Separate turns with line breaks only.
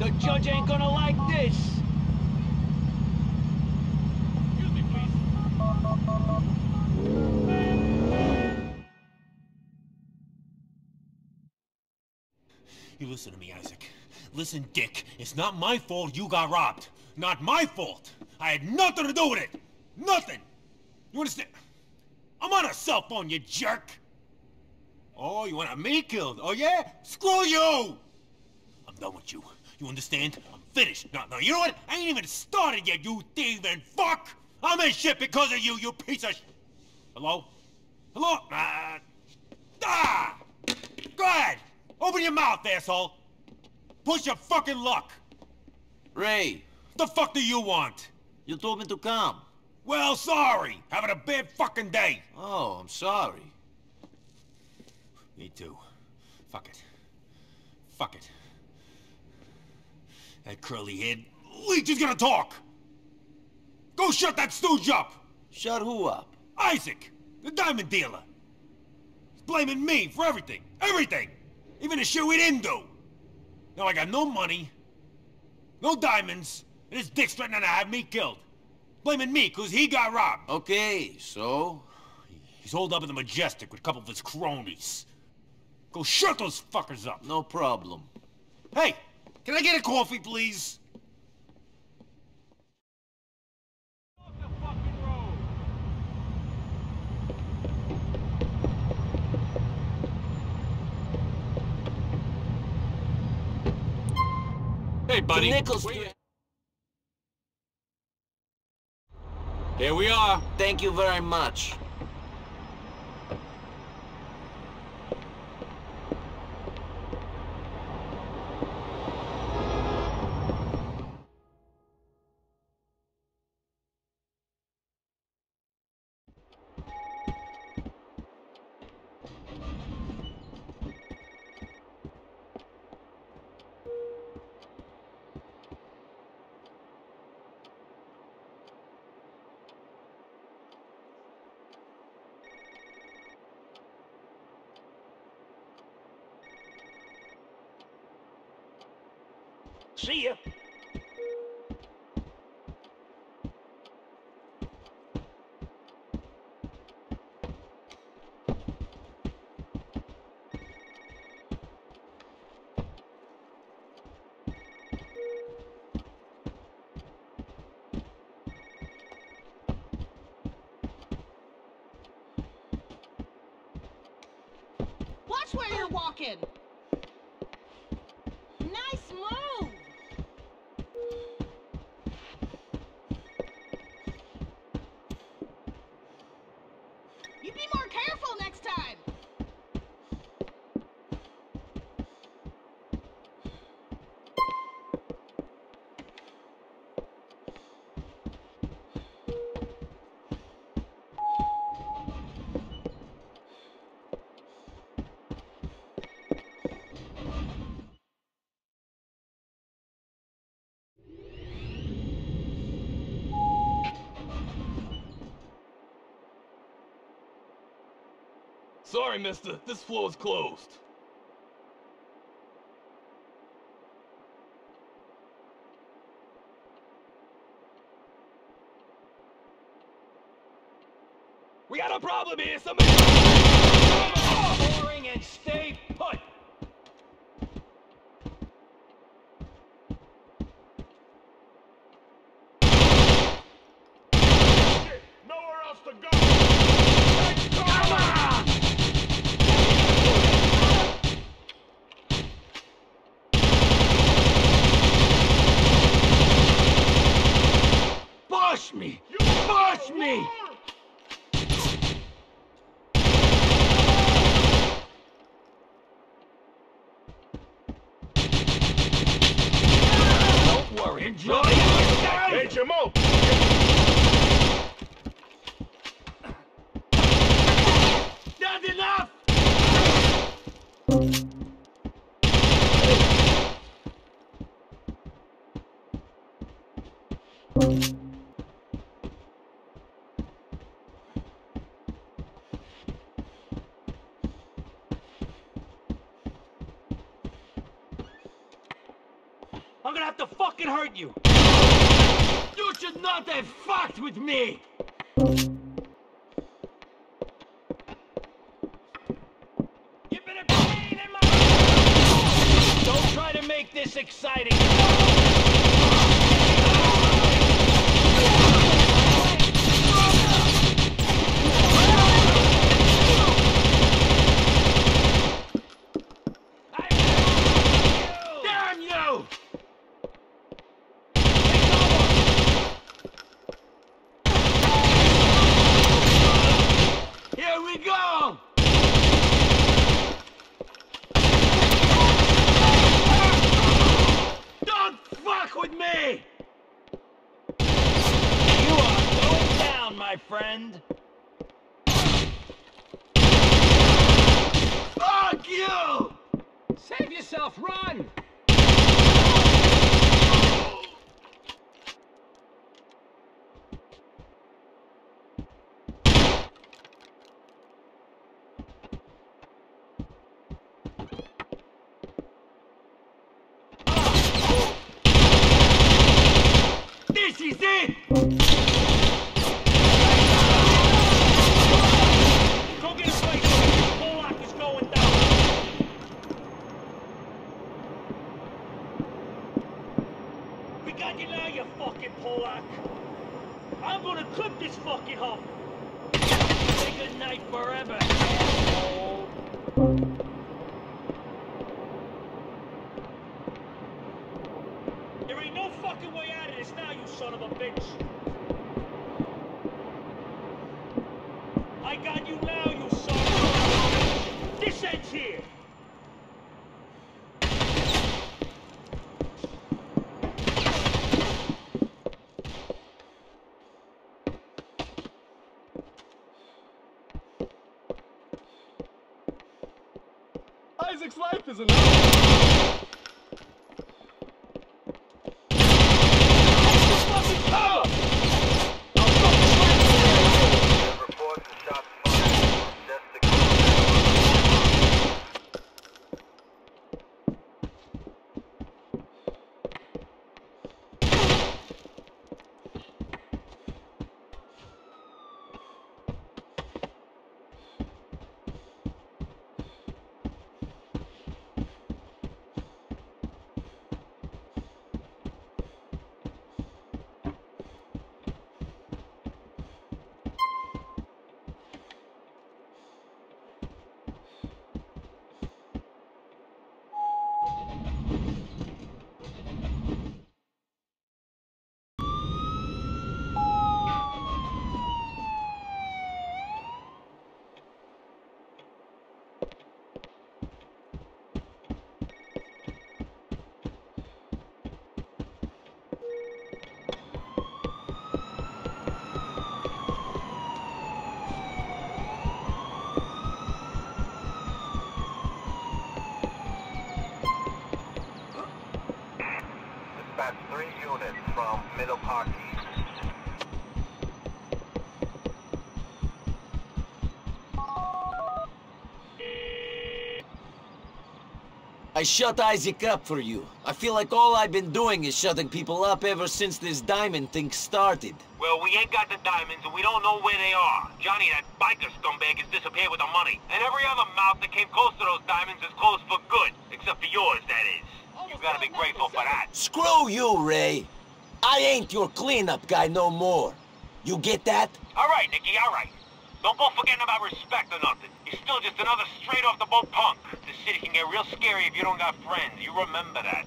The judge ain't gonna like this.
Excuse me, please.
You listen to me, Isaac. Listen, Dick. It's not my fault you got robbed. Not my fault. I had nothing to do with it. Nothing. You understand? I'm on a cell phone, you jerk. Oh, you want me killed? Oh, yeah? Screw you! I'm done with you. You understand? I'm finished. No, no, you know what? I ain't even started yet, you thieving fuck! I'm in shit because of you, you piece of sh... Hello? Hello? Ah! ah! Go ahead! Open your mouth, asshole! Push your fucking luck!
Ray, What
The fuck do you want?
you told me to come.
Well, sorry. Having a bad fucking day.
Oh, I'm sorry.
Me too. Fuck it. Fuck it. That curly head leech is gonna talk! Go shut that stooge up!
Shut who up?
Isaac, the diamond dealer. He's blaming me for everything. Everything! Even the shit we didn't do. Now I got no money, no diamonds, and his dick's threatening to have me killed. Blaming me because he got robbed.
Okay, so?
He's holed up in the Majestic with a couple of his cronies. Go shut those fuckers up.
No problem.
Hey, can I get a coffee, please?
Off the fucking road.
Hey, buddy.
Nichols
Where you-
Street.
Here we are.
Thank you very much.
See ya.
Watch you're walking.
Sorry, mister. This floor is closed. We got a problem here. Somebody. Boring and stay put. Nowhere else to go.
me! Don't worry. Enjoy your time!
Hey,
Not enough! Thank you.
I'm gonna have to fucking hurt you!
You should not have fucked with me!
You've been a pain in my...
Don't try to make this exciting. My friend.
Fuck you!
Save yourself, run! Life is enough.
Three units from Middle Park East.
I shut Isaac up for you. I feel like all I've been doing is shutting people up ever since this diamond thing started.
Well, we ain't got the diamonds and we don't know where they are. Johnny, that biker scumbag has disappeared with the money. And every other mouth that came close to those diamonds is closed for good. Except for yours, that is. You gotta be grateful for that.
Screw you, Ray. I ain't your cleanup guy no more. You get that?
All right, Nicky, all right. Don't go forgetting about respect or nothing. You're still just another straight off the boat punk. The city can get real scary if you don't got friends. You remember that.